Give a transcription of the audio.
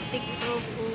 stick tofu.